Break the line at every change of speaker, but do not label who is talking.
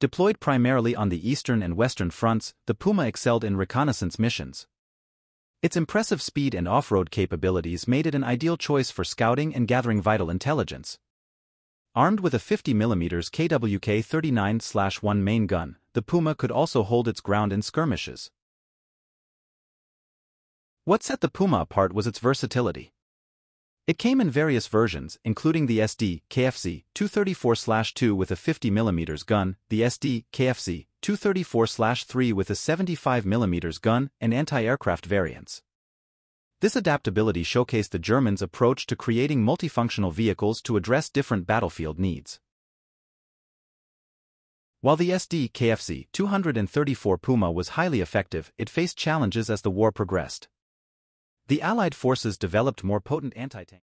Deployed primarily on the eastern and western fronts, the Puma excelled in reconnaissance missions. Its impressive speed and off-road capabilities made it an ideal choice for scouting and gathering vital intelligence. Armed with a 50mm KWK-39-1 main gun, the Puma could also hold its ground in skirmishes. What set the Puma apart was its versatility. It came in various versions, including the SD KFZ 234-2 with a 50mm gun, the SD KFZ 234-3 with a 75mm gun, and anti-aircraft variants. This adaptability showcased the Germans' approach to creating multifunctional vehicles to address different battlefield needs. While the SD KFZ 234 Puma was highly effective, it faced challenges as the war progressed. The Allied forces developed more potent anti-tank